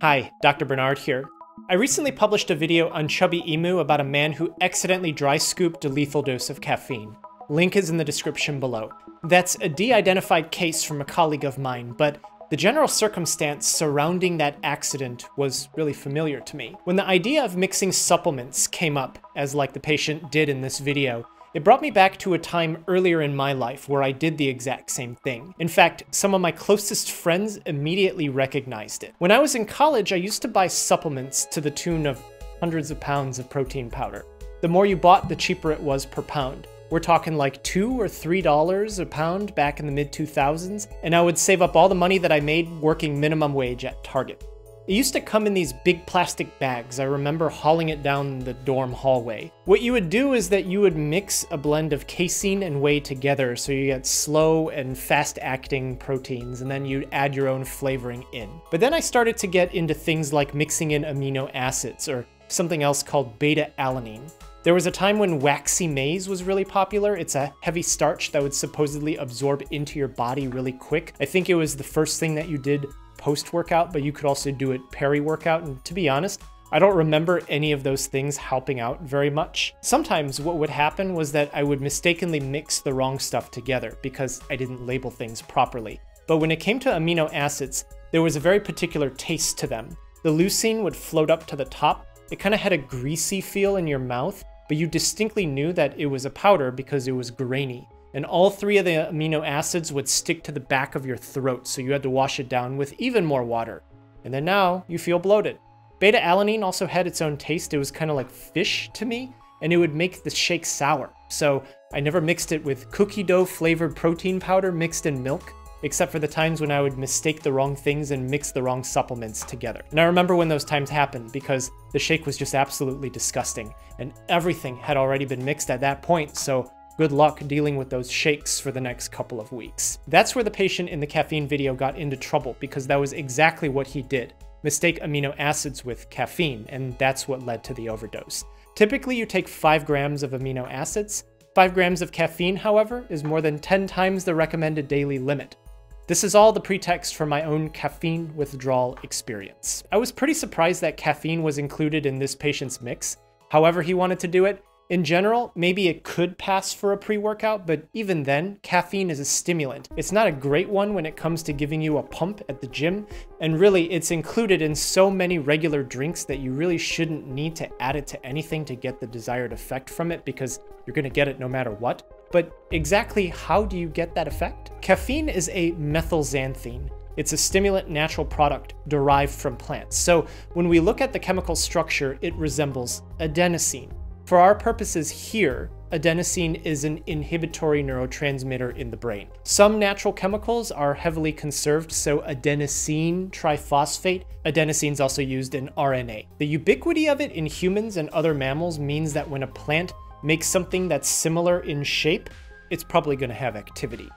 Hi, Dr. Bernard here. I recently published a video on Chubbyemu about a man who accidentally dry scooped a lethal dose of caffeine. Link is in the description below. That's a de identified case from a colleague of mine, but the general circumstance surrounding that accident was really familiar to me. When the idea of mixing supplements came up, as like the patient did in this video, it brought me back to a time earlier in my life where I did the exact same thing. In fact, some of my closest friends immediately recognized it. When I was in college, I used to buy supplements to the tune of hundreds of pounds of protein powder. The more you bought, the cheaper it was per pound. We're talking like two or three dollars a pound back in the mid 2000s, and I would save up all the money that I made working minimum wage at Target. It used to come in these big plastic bags. I remember hauling it down the dorm hallway. What you would do is that you would mix a blend of casein and whey together so you get slow and fast acting proteins, and then you'd add your own flavoring in. But then I started to get into things like mixing in amino acids or something else called beta alanine. There was a time when waxy maize was really popular. It's a heavy starch that would supposedly absorb into your body really quick. I think it was the first thing that you did post workout, but you could also do it peri workout. And to be honest, I don't remember any of those things helping out very much. Sometimes what would happen was that I would mistakenly mix the wrong stuff together because I didn't label things properly. But when it came to amino acids, there was a very particular taste to them. The leucine would float up to the top. It kind of had a greasy feel in your mouth, but you distinctly knew that it was a powder because it was grainy and all three of the amino acids would stick to the back of your throat, so you had to wash it down with even more water. And then now you feel bloated. Beta alanine also had its own taste. It was kind of like fish to me, and it would make the shake sour. So I never mixed it with cookie dough flavored protein powder mixed in milk, except for the times when I would mistake the wrong things and mix the wrong supplements together. And I remember when those times happened because the shake was just absolutely disgusting, and everything had already been mixed at that point, so Good luck dealing with those shakes for the next couple of weeks. That's where the patient in the caffeine video got into trouble because that was exactly what he did. Mistake amino acids with caffeine, and that's what led to the overdose. Typically, you take 5 grams of amino acids. 5 grams of caffeine, however, is more than 10 times the recommended daily limit. This is all the pretext for my own caffeine withdrawal experience. I was pretty surprised that caffeine was included in this patient's mix. However he wanted to do it, in general, maybe it could pass for a pre-workout, but even then, caffeine is a stimulant. It's not a great one when it comes to giving you a pump at the gym, and really it's included in so many regular drinks that you really shouldn't need to add it to anything to get the desired effect from it because you're gonna get it no matter what. But exactly how do you get that effect? Caffeine is a methylxanthine. It's a stimulant natural product derived from plants. So when we look at the chemical structure, it resembles adenosine. For our purposes here, adenosine is an inhibitory neurotransmitter in the brain. Some natural chemicals are heavily conserved, so adenosine triphosphate. Adenosine is also used in RNA. The ubiquity of it in humans and other mammals means that when a plant makes something that's similar in shape, it's probably going to have activity.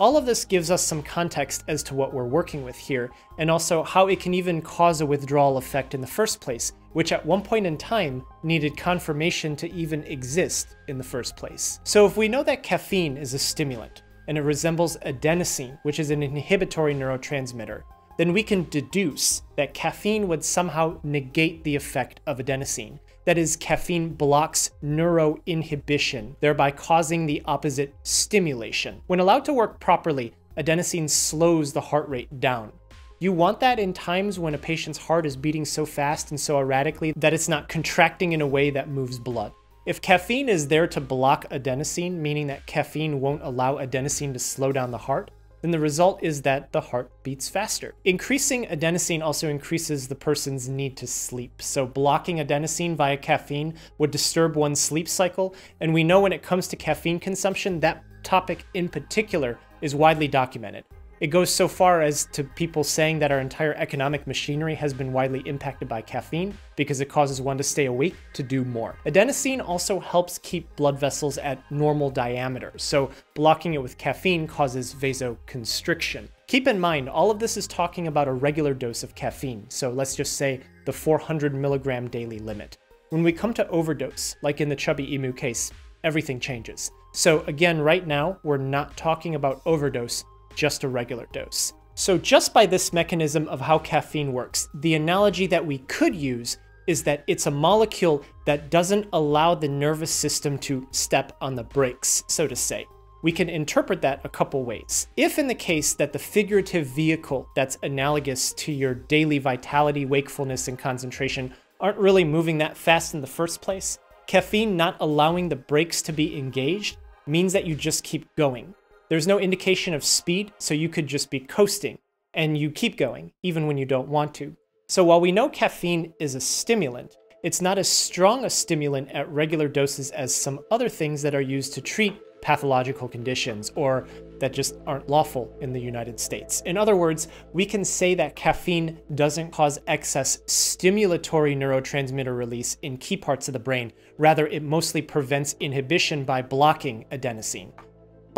All of this gives us some context as to what we're working with here, and also how it can even cause a withdrawal effect in the first place, which at one point in time needed confirmation to even exist in the first place. So if we know that caffeine is a stimulant, and it resembles adenosine, which is an inhibitory neurotransmitter, then we can deduce that caffeine would somehow negate the effect of adenosine, that is, caffeine blocks neuroinhibition, thereby causing the opposite stimulation. When allowed to work properly, adenosine slows the heart rate down. You want that in times when a patient's heart is beating so fast and so erratically that it's not contracting in a way that moves blood. If caffeine is there to block adenosine, meaning that caffeine won't allow adenosine to slow down the heart, then the result is that the heart beats faster. Increasing adenosine also increases the person's need to sleep. So blocking adenosine via caffeine would disturb one's sleep cycle. And we know when it comes to caffeine consumption, that topic in particular is widely documented. It goes so far as to people saying that our entire economic machinery has been widely impacted by caffeine because it causes one to stay awake to do more. Adenosine also helps keep blood vessels at normal diameter, so blocking it with caffeine causes vasoconstriction. Keep in mind, all of this is talking about a regular dose of caffeine, so let's just say the 400 milligram daily limit. When we come to overdose, like in the Chubbyemu case, everything changes. So again, right now, we're not talking about overdose, just a regular dose. So just by this mechanism of how caffeine works, the analogy that we could use is that it's a molecule that doesn't allow the nervous system to step on the brakes, so to say. We can interpret that a couple ways. If in the case that the figurative vehicle that's analogous to your daily vitality, wakefulness, and concentration aren't really moving that fast in the first place, caffeine not allowing the brakes to be engaged means that you just keep going. There's no indication of speed, so you could just be coasting, and you keep going, even when you don't want to. So while we know caffeine is a stimulant, it's not as strong a stimulant at regular doses as some other things that are used to treat pathological conditions or that just aren't lawful in the United States. In other words, we can say that caffeine doesn't cause excess stimulatory neurotransmitter release in key parts of the brain. Rather, it mostly prevents inhibition by blocking adenosine.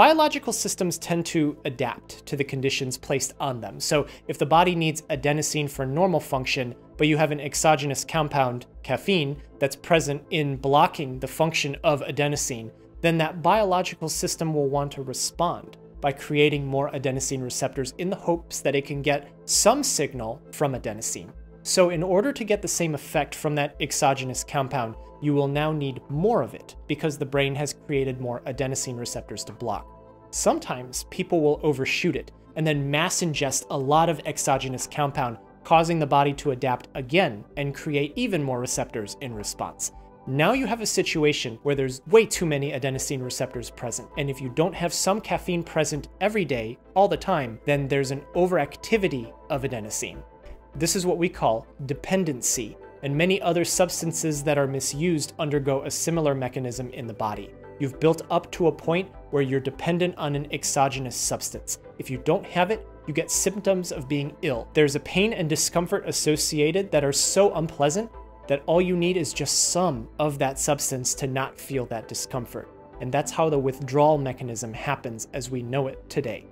Biological systems tend to adapt to the conditions placed on them. So if the body needs adenosine for normal function, but you have an exogenous compound, caffeine, that's present in blocking the function of adenosine, then that biological system will want to respond by creating more adenosine receptors in the hopes that it can get some signal from adenosine. So in order to get the same effect from that exogenous compound, you will now need more of it because the brain has created more adenosine receptors to block. Sometimes people will overshoot it and then mass ingest a lot of exogenous compound, causing the body to adapt again and create even more receptors in response. Now you have a situation where there's way too many adenosine receptors present, and if you don't have some caffeine present every day, all the time, then there's an overactivity of adenosine. This is what we call dependency, and many other substances that are misused undergo a similar mechanism in the body. You've built up to a point where you're dependent on an exogenous substance. If you don't have it, you get symptoms of being ill. There's a pain and discomfort associated that are so unpleasant that all you need is just some of that substance to not feel that discomfort. And that's how the withdrawal mechanism happens as we know it today.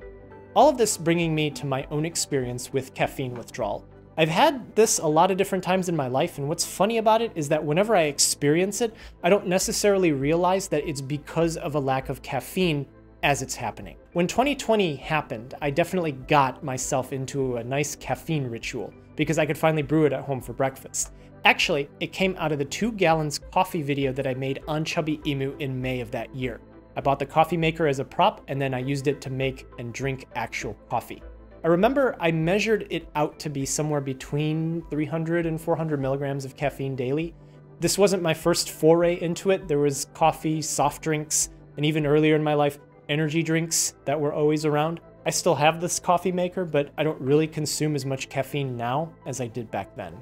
All of this bringing me to my own experience with caffeine withdrawal. I've had this a lot of different times in my life, and what's funny about it is that whenever I experience it, I don't necessarily realize that it's because of a lack of caffeine as it's happening. When 2020 happened, I definitely got myself into a nice caffeine ritual because I could finally brew it at home for breakfast. Actually, it came out of the two gallons coffee video that I made on Chubbyemu in May of that year. I bought the coffee maker as a prop and then I used it to make and drink actual coffee. I remember I measured it out to be somewhere between 300 and 400 milligrams of caffeine daily. This wasn't my first foray into it. There was coffee, soft drinks, and even earlier in my life, energy drinks that were always around. I still have this coffee maker, but I don't really consume as much caffeine now as I did back then.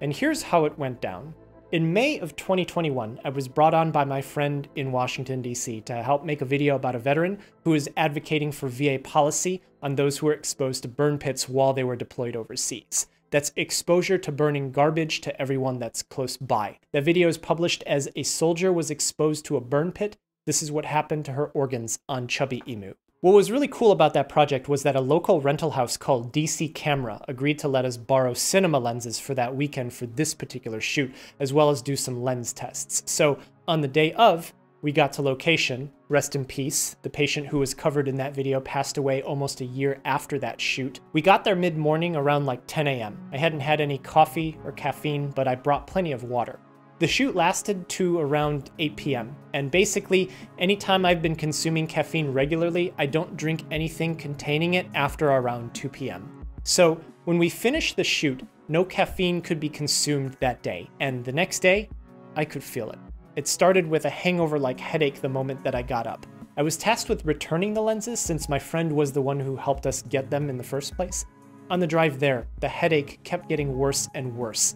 And here's how it went down. In May of 2021, I was brought on by my friend in Washington, D.C. to help make a video about a veteran who is advocating for VA policy on those who were exposed to burn pits while they were deployed overseas. That's exposure to burning garbage to everyone that's close by. The video is published as a soldier was exposed to a burn pit. This is what happened to her organs on Chubbyemu. What was really cool about that project was that a local rental house called DC Camera agreed to let us borrow cinema lenses for that weekend for this particular shoot, as well as do some lens tests. So on the day of, we got to location, rest in peace. The patient who was covered in that video passed away almost a year after that shoot. We got there mid morning around like 10 a.m. I hadn't had any coffee or caffeine, but I brought plenty of water. The shoot lasted to around 8 p.m., and basically, anytime I've been consuming caffeine regularly, I don't drink anything containing it after around 2 p.m. So, when we finished the shoot, no caffeine could be consumed that day, and the next day, I could feel it. It started with a hangover like headache the moment that I got up. I was tasked with returning the lenses since my friend was the one who helped us get them in the first place. On the drive there, the headache kept getting worse and worse,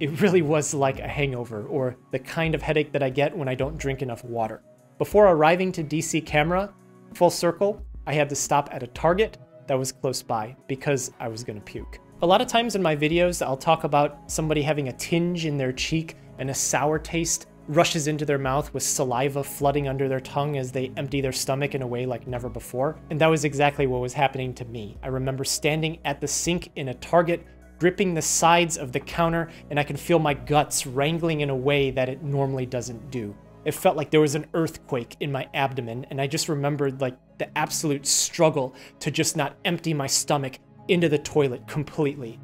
it really was like a hangover, or the kind of headache that I get when I don't drink enough water. Before arriving to DC Camera, full circle, I had to stop at a Target that was close by because I was gonna puke. A lot of times in my videos, I'll talk about somebody having a tinge in their cheek and a sour taste rushes into their mouth with saliva flooding under their tongue as they empty their stomach in a way like never before. And that was exactly what was happening to me. I remember standing at the sink in a Target gripping the sides of the counter, and I can feel my guts wrangling in a way that it normally doesn't do. It felt like there was an earthquake in my abdomen, and I just remembered like the absolute struggle to just not empty my stomach into the toilet completely.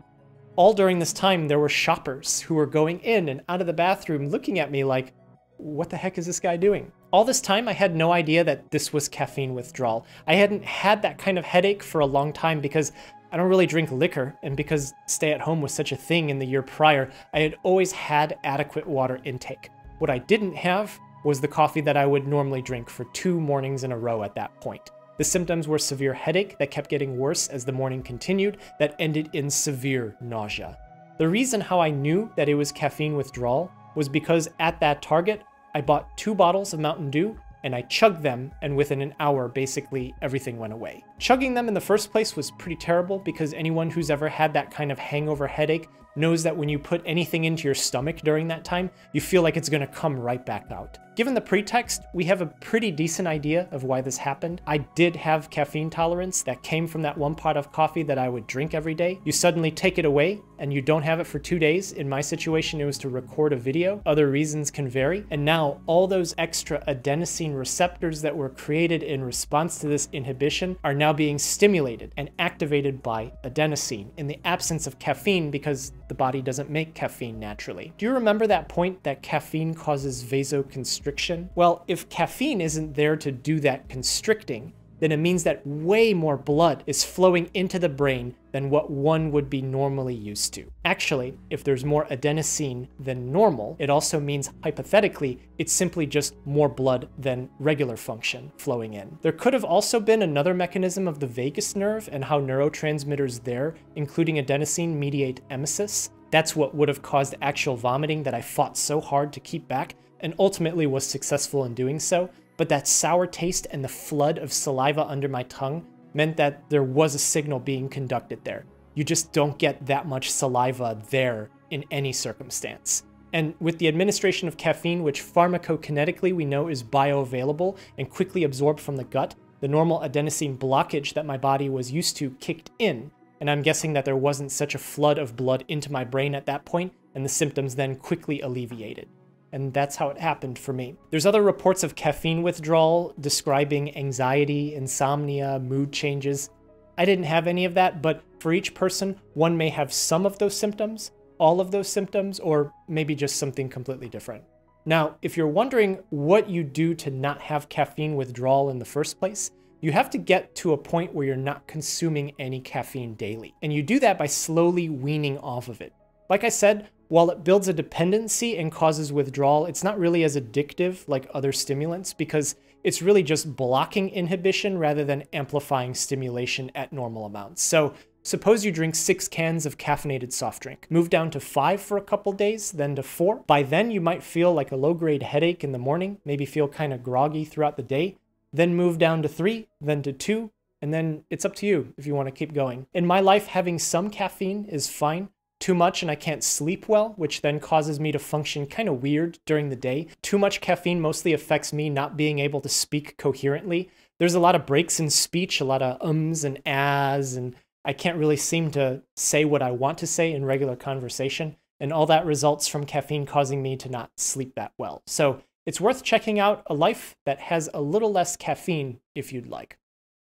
All during this time, there were shoppers who were going in and out of the bathroom looking at me like, what the heck is this guy doing? All this time, I had no idea that this was caffeine withdrawal. I hadn't had that kind of headache for a long time because I don't really drink liquor, and because stay at home was such a thing in the year prior, I had always had adequate water intake. What I didn't have was the coffee that I would normally drink for two mornings in a row at that point. The symptoms were severe headache that kept getting worse as the morning continued, that ended in severe nausea. The reason how I knew that it was caffeine withdrawal was because at that Target, I bought two bottles of Mountain Dew and I chugged them, and within an hour, basically everything went away. Chugging them in the first place was pretty terrible because anyone who's ever had that kind of hangover headache knows that when you put anything into your stomach during that time, you feel like it's gonna come right back out. Given the pretext, we have a pretty decent idea of why this happened. I did have caffeine tolerance that came from that one pot of coffee that I would drink every day. You suddenly take it away and you don't have it for two days. In my situation, it was to record a video. Other reasons can vary. And now all those extra adenosine receptors that were created in response to this inhibition are now being stimulated and activated by adenosine in the absence of caffeine because the body doesn't make caffeine naturally. Do you remember that point that caffeine causes vasoconstriction? Well, if caffeine isn't there to do that constricting, then it means that way more blood is flowing into the brain than what one would be normally used to. Actually, if there's more adenosine than normal, it also means hypothetically it's simply just more blood than regular function flowing in. There could have also been another mechanism of the vagus nerve and how neurotransmitters there, including adenosine, mediate emesis. That's what would have caused actual vomiting that I fought so hard to keep back and ultimately was successful in doing so. But that sour taste and the flood of saliva under my tongue meant that there was a signal being conducted there. You just don't get that much saliva there in any circumstance. And with the administration of caffeine, which pharmacokinetically we know is bioavailable and quickly absorbed from the gut, the normal adenosine blockage that my body was used to kicked in. And I'm guessing that there wasn't such a flood of blood into my brain at that point, and the symptoms then quickly alleviated and that's how it happened for me. There's other reports of caffeine withdrawal describing anxiety, insomnia, mood changes. I didn't have any of that, but for each person, one may have some of those symptoms, all of those symptoms, or maybe just something completely different. Now, if you're wondering what you do to not have caffeine withdrawal in the first place, you have to get to a point where you're not consuming any caffeine daily. And you do that by slowly weaning off of it. Like I said, while it builds a dependency and causes withdrawal, it's not really as addictive like other stimulants because it's really just blocking inhibition rather than amplifying stimulation at normal amounts. So suppose you drink six cans of caffeinated soft drink, move down to five for a couple days, then to four. By then, you might feel like a low grade headache in the morning, maybe feel kind of groggy throughout the day, then move down to three, then to two, and then it's up to you if you want to keep going. In my life, having some caffeine is fine too much and I can't sleep well, which then causes me to function kind of weird during the day. Too much caffeine mostly affects me not being able to speak coherently. There's a lot of breaks in speech, a lot of ums and ahs, and I can't really seem to say what I want to say in regular conversation. And all that results from caffeine causing me to not sleep that well. So it's worth checking out a life that has a little less caffeine if you'd like.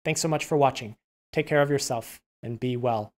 Thanks so much for watching. Take care of yourself and be well.